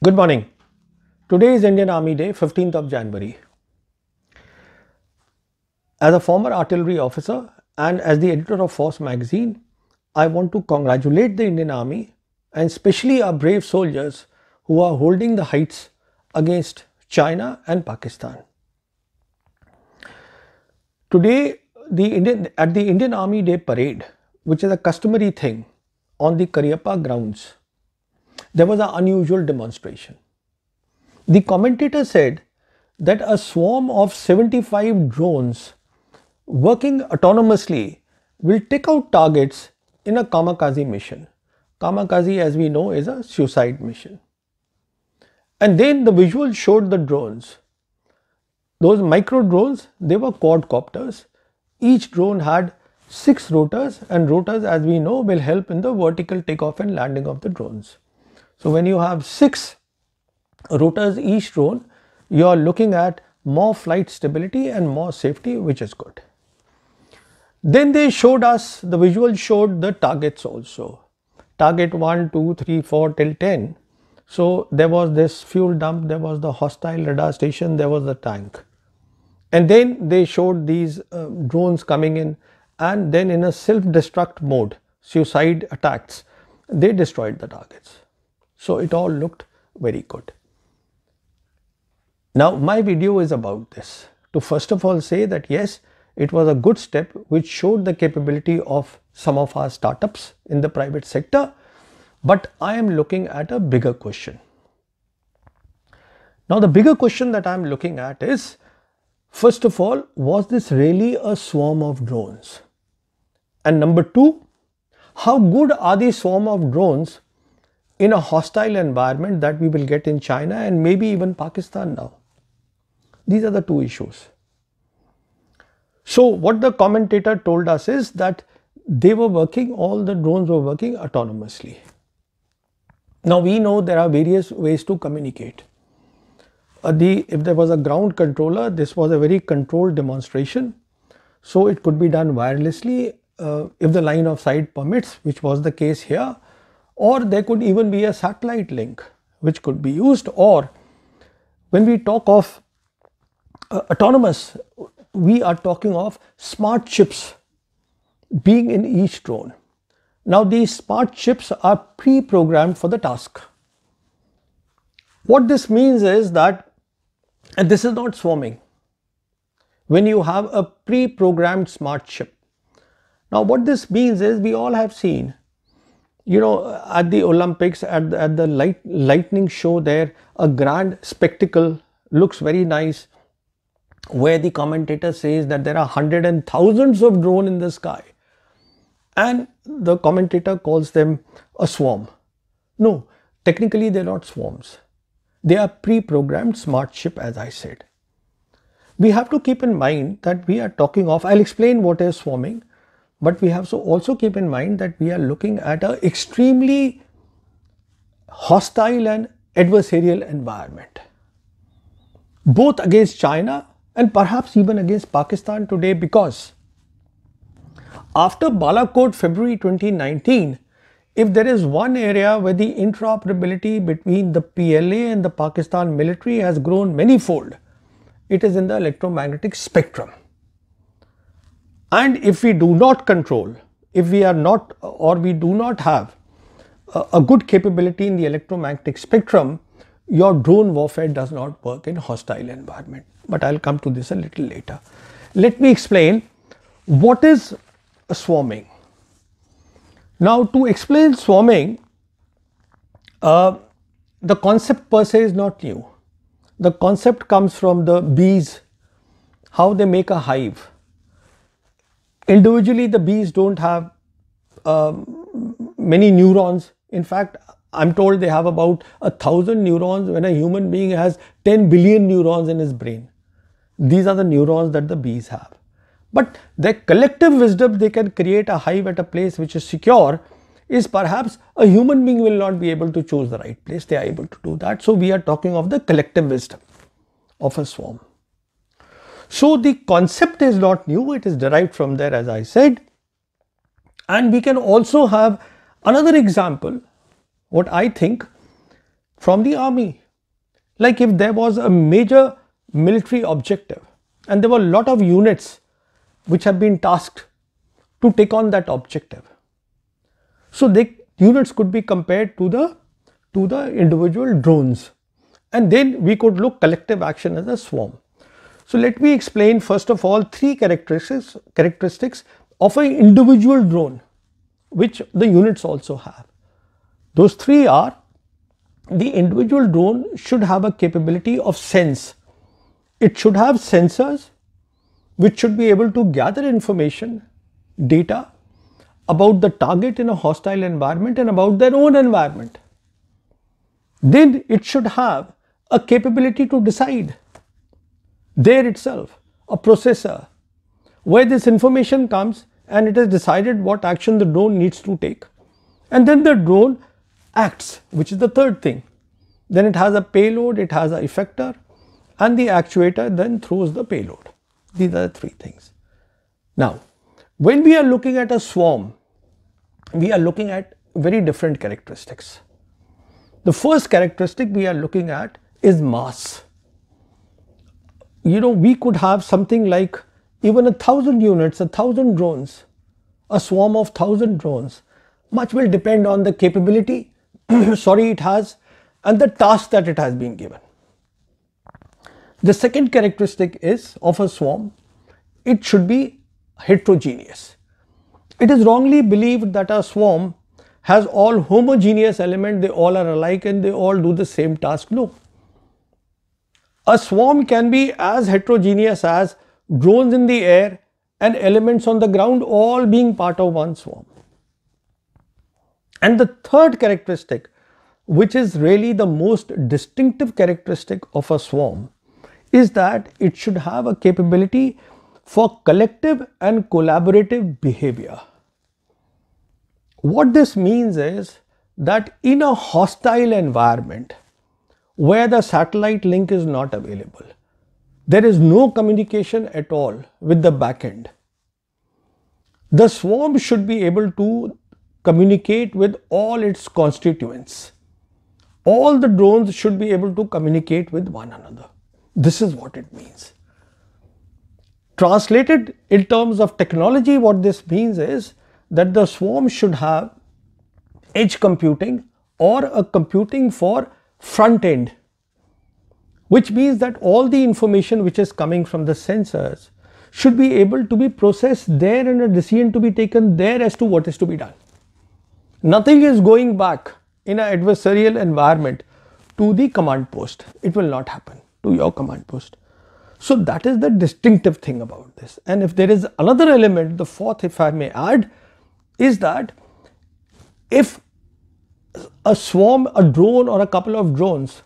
Good morning. Today is Indian Army Day, 15th of January. As a former artillery officer and as the editor of Force magazine, I want to congratulate the Indian Army and especially our brave soldiers who are holding the heights against China and Pakistan. Today, the Indian, at the Indian Army Day parade, which is a customary thing on the Cariappa grounds, there was an unusual demonstration. The commentator said that a swarm of 75 drones working autonomously will take out targets in a kamikaze mission. Kamikaze, as we know, is a suicide mission. And then the visual showed the drones. Those micro drones, they were quadcopters. Each drone had six rotors, and rotors, as we know, will help in the vertical takeoff and landing of the drones. So when you have six rotors each drone, you are looking at more flight stability and more safety, which is good. Then they showed us, the visual showed the targets also. Target 1, 2, 3, 4 till 10. So there was this fuel dump, there was the hostile radar station, there was the tank. And then they showed these uh, drones coming in and then in a self-destruct mode, suicide attacks, they destroyed the targets. So it all looked very good. Now my video is about this to first of all say that yes it was a good step which showed the capability of some of our startups in the private sector but I am looking at a bigger question. Now the bigger question that I am looking at is first of all was this really a swarm of drones and number two how good are these swarm of drones in a hostile environment that we will get in China and maybe even Pakistan now. These are the two issues. So what the commentator told us is that they were working, all the drones were working autonomously. Now we know there are various ways to communicate. Uh, the, if there was a ground controller, this was a very controlled demonstration. So it could be done wirelessly uh, if the line of sight permits, which was the case here or there could even be a satellite link which could be used or when we talk of uh, autonomous we are talking of smart chips being in each drone. Now these smart chips are pre-programmed for the task. What this means is that and this is not swarming when you have a pre-programmed smart chip. Now what this means is we all have seen you know at the olympics at the, at the light, lightning show there a grand spectacle looks very nice where the commentator says that there are hundreds and thousands of drone in the sky. And the commentator calls them a swarm. No technically they're not swarms. They are pre-programmed smart chip as i said. We have to keep in mind that we are talking of i'll explain what is swarming but we have to also keep in mind that we are looking at an extremely hostile and adversarial environment, both against China and perhaps even against Pakistan today because after Balakot February 2019, if there is one area where the interoperability between the PLA and the Pakistan military has grown manyfold, it is in the electromagnetic spectrum. And if we do not control, if we are not or we do not have a, a good capability in the electromagnetic spectrum, your drone warfare does not work in hostile environment. But I'll come to this a little later. Let me explain what is swarming. Now to explain swarming, uh, the concept per se is not new. The concept comes from the bees, how they make a hive Individually, the bees don't have uh, many neurons. In fact, I'm told they have about a thousand neurons when a human being has 10 billion neurons in his brain. These are the neurons that the bees have. But their collective wisdom, they can create a hive at a place which is secure, is perhaps a human being will not be able to choose the right place. They are able to do that. So we are talking of the collective wisdom of a swarm. So the concept is not new, it is derived from there as I said. And we can also have another example, what I think from the army. Like if there was a major military objective and there were a lot of units which have been tasked to take on that objective. So, the units could be compared to the to the individual drones and then we could look collective action as a swarm. So, let me explain first of all three characteristics characteristics of an individual drone which the units also have. Those three are the individual drone should have a capability of sense. It should have sensors which should be able to gather information, data about the target in a hostile environment and about their own environment. Then it should have a capability to decide there itself, a processor where this information comes and it is decided what action the drone needs to take. And then the drone acts, which is the third thing. Then it has a payload, it has an effector, and the actuator then throws the payload. These are the three things. Now, when we are looking at a swarm, we are looking at very different characteristics. The first characteristic we are looking at is mass. You know, we could have something like even a thousand units, a thousand drones, a swarm of thousand drones. Much will depend on the capability, sorry, it has, and the task that it has been given. The second characteristic is of a swarm, it should be heterogeneous. It is wrongly believed that a swarm has all homogeneous elements, they all are alike and they all do the same task. No. A swarm can be as heterogeneous as drones in the air and elements on the ground all being part of one swarm. And the third characteristic, which is really the most distinctive characteristic of a swarm, is that it should have a capability for collective and collaborative behavior. What this means is that in a hostile environment where the satellite link is not available, there is no communication at all with the backend. The swarm should be able to communicate with all its constituents. All the drones should be able to communicate with one another. This is what it means. Translated in terms of technology, what this means is that the swarm should have edge computing or a computing for front end which means that all the information which is coming from the sensors should be able to be processed there and a decision to be taken there as to what is to be done. Nothing is going back in an adversarial environment to the command post. It will not happen to your command post. So that is the distinctive thing about this. And if there is another element, the fourth if I may add, is that if a swarm, a drone or a couple of drones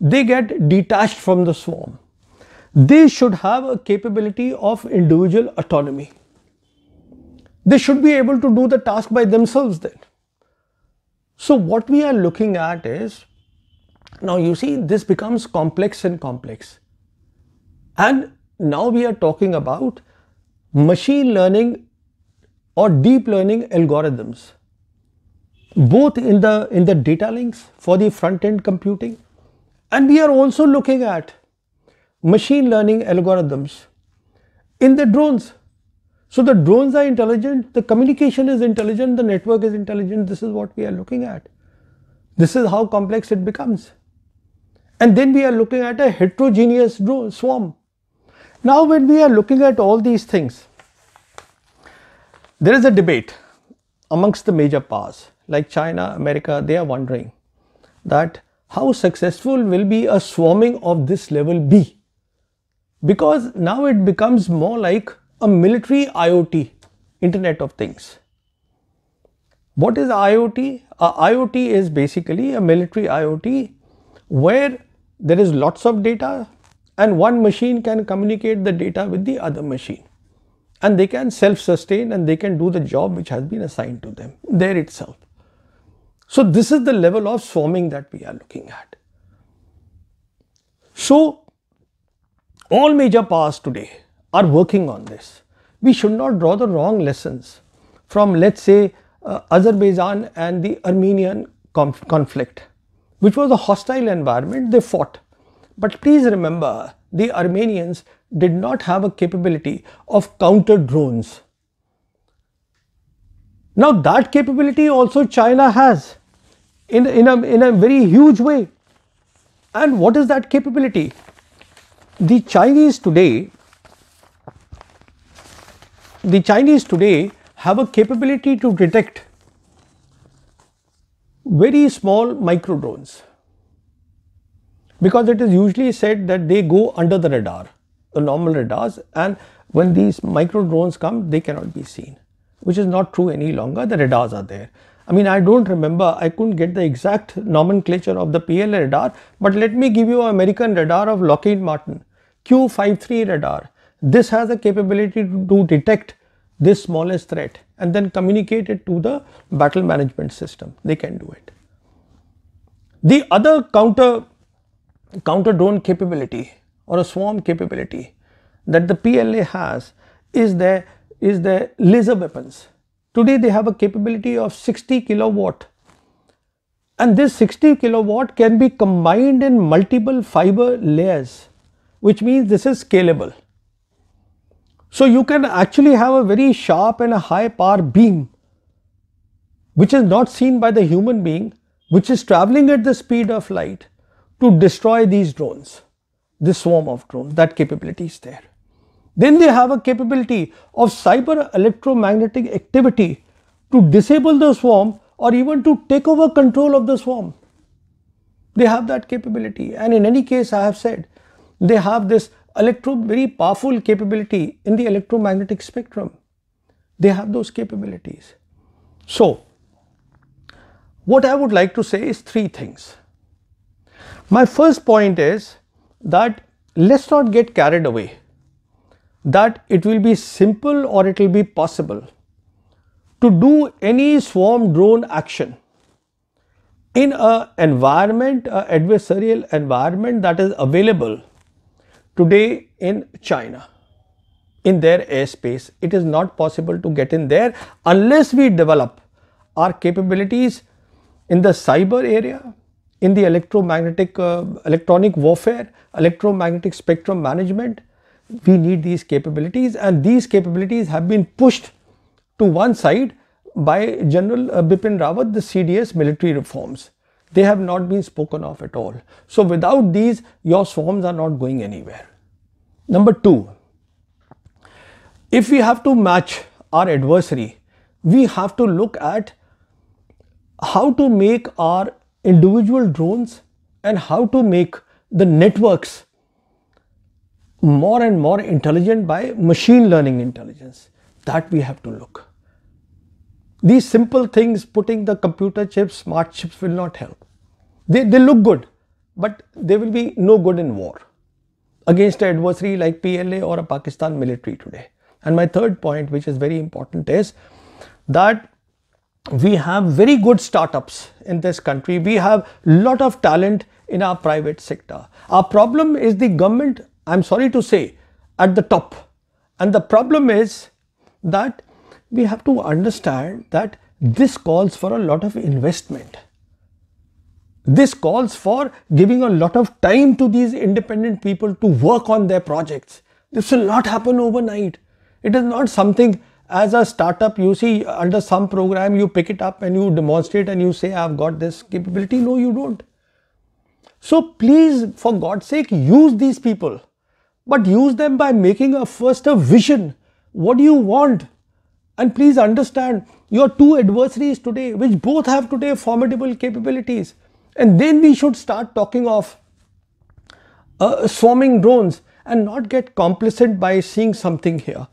they get detached from the swarm. They should have a capability of individual autonomy. They should be able to do the task by themselves then. So, what we are looking at is now you see this becomes complex and complex. And now we are talking about machine learning or deep learning algorithms both in the in the data links for the front end computing and we are also looking at machine learning algorithms in the drones. So the drones are intelligent, the communication is intelligent, the network is intelligent. This is what we are looking at. This is how complex it becomes. And then we are looking at a heterogeneous drone, swarm. Now, when we are looking at all these things, there is a debate amongst the major powers like China, America, they are wondering that how successful will be a swarming of this level be? Because now it becomes more like a military IoT, Internet of Things. What is IoT? A IoT is basically a military IoT where there is lots of data and one machine can communicate the data with the other machine and they can self-sustain and they can do the job which has been assigned to them there itself. So, this is the level of swarming that we are looking at. So, all major powers today are working on this. We should not draw the wrong lessons from let us say uh, Azerbaijan and the Armenian conf conflict which was a hostile environment, they fought. But please remember, the Armenians did not have a capability of counter drones. Now that capability also China has in, in, a, in a very huge way. And what is that capability? The Chinese today, the Chinese today have a capability to detect very small micro drones because it is usually said that they go under the radar, the normal radars and when these micro drones come they cannot be seen which is not true any longer the radars are there. I mean I don't remember I couldn't get the exact nomenclature of the PLA radar but let me give you an American radar of Lockheed Martin Q53 radar. This has a capability to, to detect this smallest threat and then communicate it to the battle management system. They can do it. The other counter counter drone capability or a swarm capability that the PLA has is the is the laser weapons. Today they have a capability of 60 kilowatt and this 60 kilowatt can be combined in multiple fiber layers which means this is scalable. So you can actually have a very sharp and a high power beam which is not seen by the human being which is traveling at the speed of light to destroy these drones, this swarm of drones, that capability is there. Then they have a capability of cyber electromagnetic activity to disable the swarm or even to take over control of the swarm. They have that capability and in any case I have said they have this electro very powerful capability in the electromagnetic spectrum. They have those capabilities. So, what I would like to say is three things. My first point is that let's not get carried away that it will be simple or it will be possible to do any swarm drone action in a environment, a adversarial environment that is available today in China in their airspace. It is not possible to get in there unless we develop our capabilities in the cyber area, in the electromagnetic, uh, electronic warfare, electromagnetic spectrum management. We need these capabilities and these capabilities have been pushed to one side by General uh, Bipin Rawat, the CDS military reforms they have not been spoken of at all. So without these, your swarms are not going anywhere. Number two, if we have to match our adversary, we have to look at how to make our individual drones and how to make the networks more and more intelligent by machine learning intelligence. That we have to look. These simple things, putting the computer chips, smart chips will not help. They, they look good, but they will be no good in war against an adversary like PLA or a Pakistan military today. And my third point, which is very important, is that we have very good startups in this country. We have lot of talent in our private sector. Our problem is the government, I'm sorry to say, at the top. And the problem is that we have to understand that this calls for a lot of investment. This calls for giving a lot of time to these independent people to work on their projects. This will not happen overnight. It is not something as a startup you see under some program you pick it up and you demonstrate and you say I've got this capability. No, you don't. So please, for God's sake, use these people, but use them by making a first a vision. What do you want? And please understand your two adversaries today, which both have today formidable capabilities. And then we should start talking of uh, swarming drones and not get complacent by seeing something here.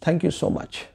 Thank you so much.